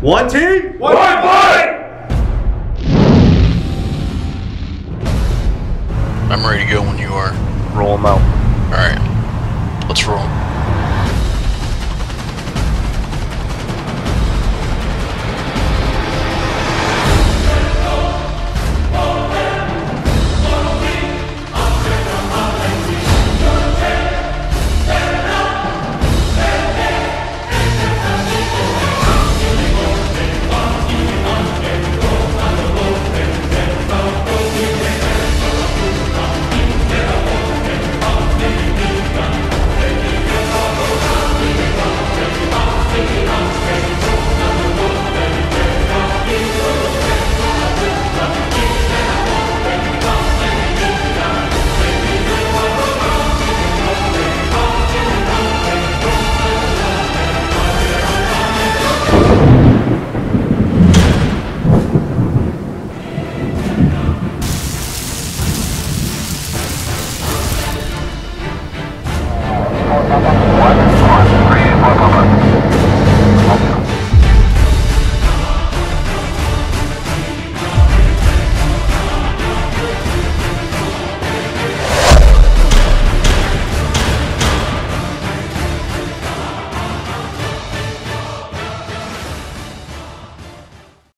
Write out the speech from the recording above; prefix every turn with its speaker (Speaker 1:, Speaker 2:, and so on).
Speaker 1: One team.
Speaker 2: One fight!
Speaker 3: I'm ready to go when you are.
Speaker 4: Roll them out.
Speaker 3: Alright. Let's roll.